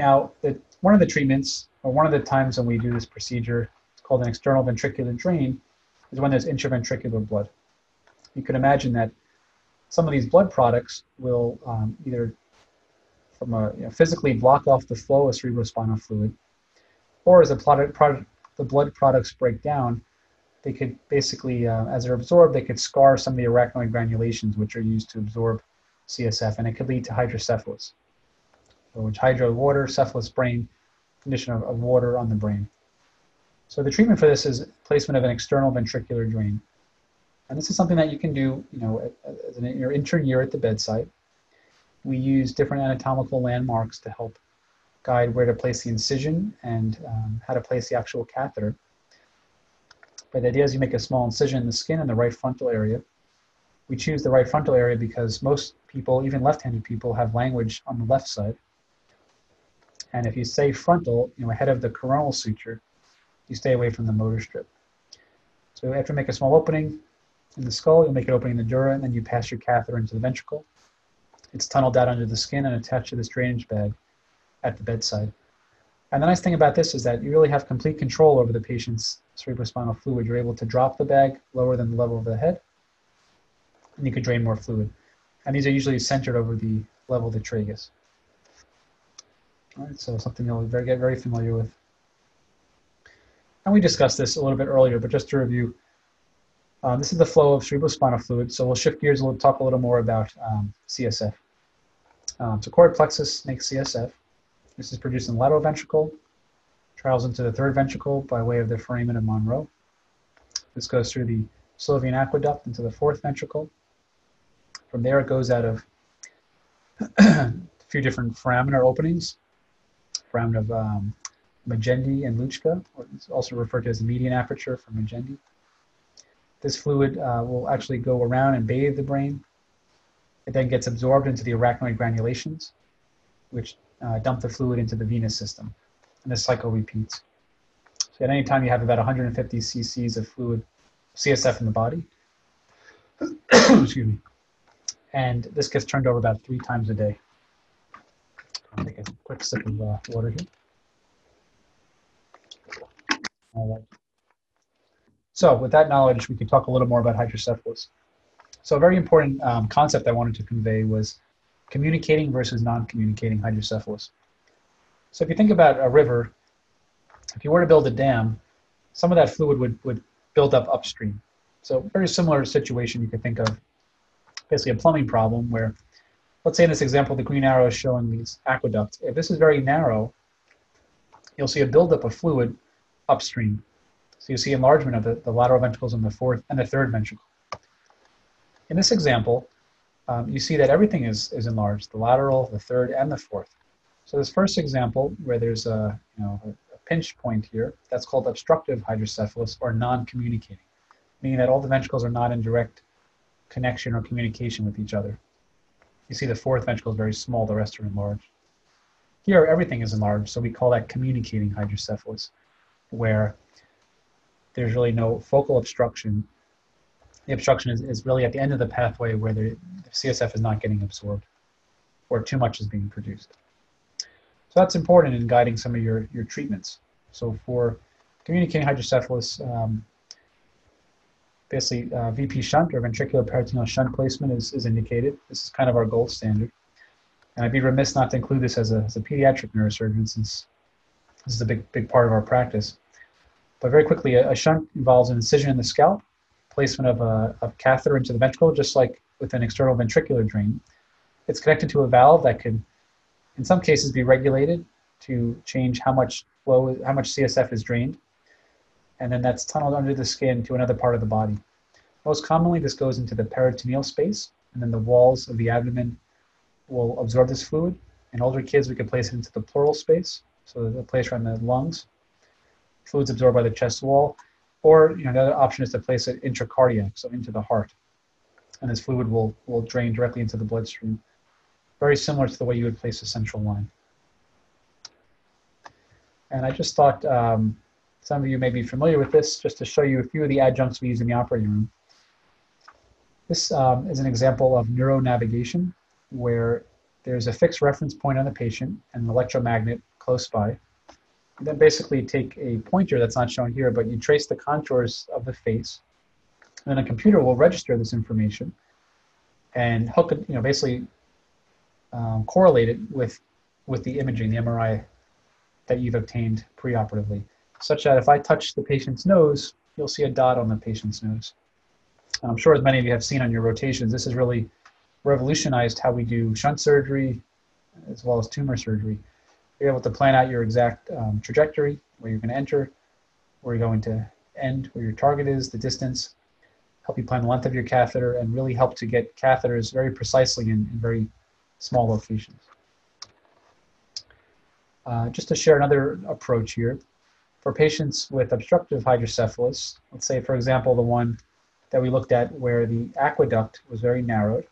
Now, the, one of the treatments, or one of the times when we do this procedure, it's called an external ventricular drain, is when there's intraventricular blood. You can imagine that some of these blood products will um, either from a, you know, physically block off the flow of cerebrospinal fluid, or as the, product, product, the blood products break down, they could basically, uh, as they're absorbed, they could scar some of the arachnoid granulations, which are used to absorb CSF, and it could lead to hydrocephalus, which hydro water, cephalus brain, condition of, of water on the brain. So the treatment for this is placement of an external ventricular drain. And this is something that you can do, you know, as an, your intern year at the bedside. We use different anatomical landmarks to help guide where to place the incision and um, how to place the actual catheter. But the idea is you make a small incision in the skin in the right frontal area. We choose the right frontal area because most people, even left-handed people, have language on the left side. And if you say frontal, you know, ahead of the coronal suture, you stay away from the motor strip. So after you make a small opening in the skull, you'll make an opening in the dura, and then you pass your catheter into the ventricle. It's tunneled out under the skin and attached to this drainage bag at the bedside. And the nice thing about this is that you really have complete control over the patient's cerebrospinal fluid. You're able to drop the bag lower than the level of the head, and you can drain more fluid. And these are usually centered over the level of the tragus. Right, so something you'll very, get very familiar with. And we discussed this a little bit earlier, but just to review, uh, this is the flow of cerebrospinal fluid. So we'll shift gears and we'll talk a little more about um, CSF. Um, so choroid plexus makes CSF. This is produced in the lateral ventricle, travels into the third ventricle by way of the foramen of Monro. This goes through the Sylvian aqueduct into the fourth ventricle. From there, it goes out of a few different foraminal openings, foramen of um, Magendie and Luschka, or it's also referred to as the median aperture for Magendie. This fluid uh, will actually go around and bathe the brain. It then gets absorbed into the arachnoid granulations, which uh, dump the fluid into the venous system. And this cycle repeats. So at any time you have about 150 cc's of fluid, CSF in the body. Excuse me. And this gets turned over about three times a day. Sip of uh, water here. All right. So with that knowledge, we can talk a little more about hydrocephalus. So a very important um, concept I wanted to convey was communicating versus non-communicating hydrocephalus. So if you think about a river, if you were to build a dam, some of that fluid would, would build up upstream. So very similar situation you could think of basically a plumbing problem where, let's say in this example, the green arrow is showing these aqueducts. If this is very narrow, you'll see a buildup of fluid upstream. So you see enlargement of the, the lateral ventricles in the fourth and the third ventricle. In this example, um, you see that everything is, is enlarged, the lateral, the third, and the fourth. So this first example, where there's a, you know, a, pinch point here, that's called obstructive hydrocephalus or non-communicating, meaning that all the ventricles are not in direct connection or communication with each other. You see the fourth ventricle is very small, the rest are enlarged. Here, everything is enlarged, so we call that communicating hydrocephalus, where there's really no focal obstruction the obstruction is, is really at the end of the pathway where the, the CSF is not getting absorbed or too much is being produced. So that's important in guiding some of your, your treatments. So for communicating hydrocephalus, um, basically uh, VP shunt or ventricular peritoneal shunt placement is, is indicated. This is kind of our gold standard. And I'd be remiss not to include this as a, as a pediatric neurosurgeon since this is a big, big part of our practice. But very quickly, a, a shunt involves an incision in the scalp placement of a, a catheter into the ventricle, just like with an external ventricular drain. It's connected to a valve that could, in some cases, be regulated to change how much flow, how much CSF is drained. And then that's tunneled under the skin to another part of the body. Most commonly, this goes into the peritoneal space, and then the walls of the abdomen will absorb this fluid. In older kids, we can place it into the pleural space, so the place around the lungs. Fluid's absorbed by the chest wall, or you know, the other option is to place it intracardiac, so into the heart. And this fluid will, will drain directly into the bloodstream. Very similar to the way you would place a central line. And I just thought um, some of you may be familiar with this, just to show you a few of the adjuncts we use in the operating room. This um, is an example of neuronavigation, where there's a fixed reference point on the patient and an electromagnet close by. Then basically take a pointer that's not shown here, but you trace the contours of the face. And then a computer will register this information and hook it, you know, basically um, correlate it with, with the imaging, the MRI that you've obtained preoperatively, such that if I touch the patient's nose, you'll see a dot on the patient's nose. And I'm sure as many of you have seen on your rotations, this has really revolutionized how we do shunt surgery as well as tumor surgery. You're able to plan out your exact um, trajectory, where you're going to enter, where you're going to end, where your target is, the distance, help you plan the length of your catheter, and really help to get catheters very precisely in, in very small locations. Uh, just to share another approach here, for patients with obstructive hydrocephalus, let's say, for example, the one that we looked at where the aqueduct was very narrowed,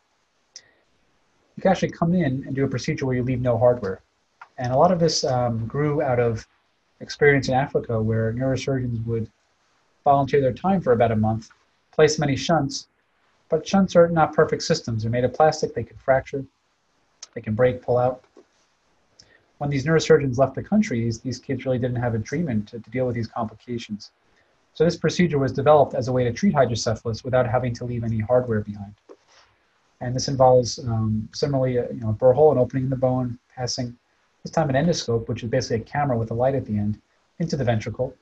you can actually come in and do a procedure where you leave no hardware. And a lot of this um, grew out of experience in Africa where neurosurgeons would volunteer their time for about a month, place many shunts, but shunts are not perfect systems. They're made of plastic, they can fracture, they can break, pull out. When these neurosurgeons left the country, these, kids really didn't have a treatment to, to deal with these complications. So this procedure was developed as a way to treat hydrocephalus without having to leave any hardware behind. And this involves um, similarly, a, you know, a burr hole, an opening in the bone, passing this time an endoscope, which is basically a camera with a light at the end, into the ventricle.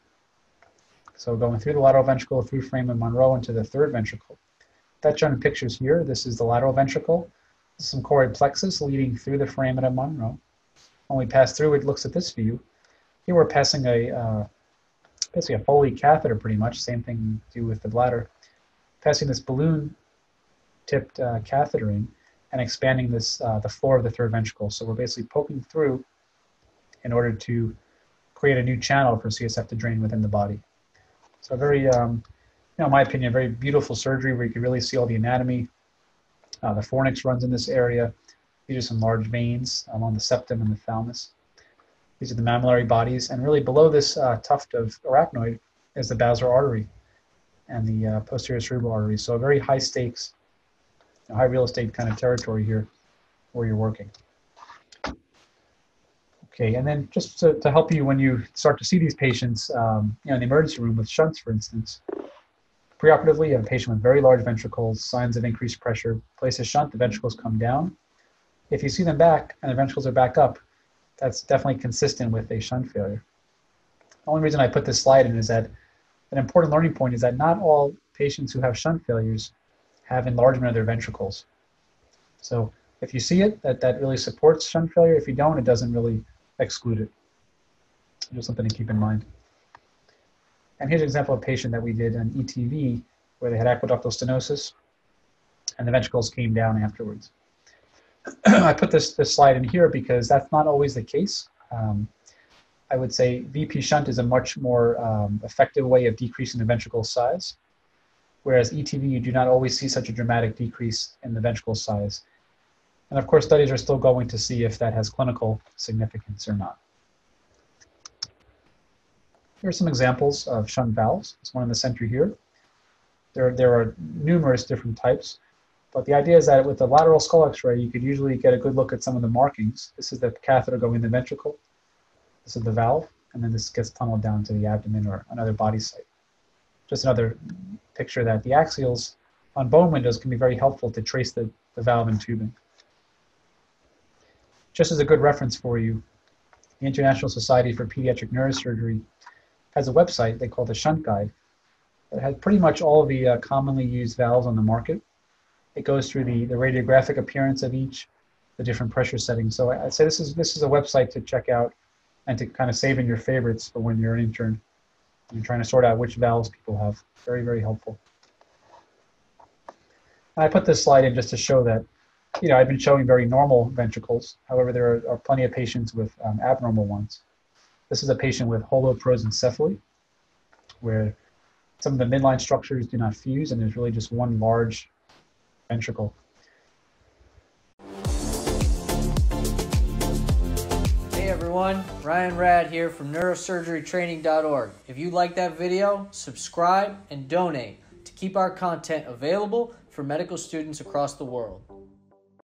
So going through the lateral ventricle, through foramen Monro into the third ventricle. That's shown in pictures here. This is the lateral ventricle. Some choroid plexus leading through the foramen of Monro. When we pass through, it looks at this view. Here we're passing a uh, basically a Foley catheter pretty much, same thing do with the bladder. Passing this balloon tipped uh, catheter in and expanding this uh, the floor of the third ventricle. So we're basically poking through in order to create a new channel for CSF to drain within the body. So very, um, you know, in my opinion, very beautiful surgery where you can really see all the anatomy. Uh, the fornix runs in this area. These are some large veins along the septum and the thalamus. These are the mammillary bodies, and really below this uh, tuft of arachnoid is the basilar artery and the uh, posterior cerebral artery. So a very high stakes, high real estate kind of territory here where you're working. Okay, and then just to, to help you when you start to see these patients, um, you know, in the emergency room with shunts, for instance, preoperatively, you have a patient with very large ventricles, signs of increased pressure, place a shunt, the ventricles come down. If you see them back and the ventricles are back up, that's definitely consistent with a shunt failure. The only reason I put this slide in is that an important learning point is that not all patients who have shunt failures have enlargement of their ventricles. So if you see it, that, that really supports shunt failure. If you don't, it doesn't really exclude it. Just something to keep in mind. And here's an example of a patient that we did an ETV where they had aqueductal stenosis and the ventricles came down afterwards. I put this, this slide in here because that's not always the case. Um, I would say VP shunt is a much more um, effective way of decreasing the ventricle size, whereas ETV, you do not always see such a dramatic decrease in the ventricle size. And of course, studies are still going to see if that has clinical significance or not. Here are some examples of shunt valves. This one in the center here. There, there are numerous different types. But the idea is that with the lateral skull x-ray, you could usually get a good look at some of the markings. This is the catheter going in the ventricle. This is the valve, and then this gets tunneled down to the abdomen or another body site. Just another picture that the axials on bone windows can be very helpful to trace the, the valve and tubing. Just as a good reference for you, the International Society for Pediatric Neurosurgery has a website they call the Shunt Guide that has pretty much all the uh, commonly used valves on the market it goes through the, the radiographic appearance of each, the different pressure settings. So I'd say this is, this is a website to check out and to kind of save in your favorites for when you're an intern. You're trying to sort out which valves people have. Very, very helpful. I put this slide in just to show that, you know, I've been showing very normal ventricles. However, there are, are plenty of patients with um, abnormal ones. This is a patient with holoprosencephaly, where some of the midline structures do not fuse, and there's really just one large ventricle. Hey everyone, Ryan Rad here from neurosurgerytraining.org. If you like that video, subscribe and donate to keep our content available for medical students across the world.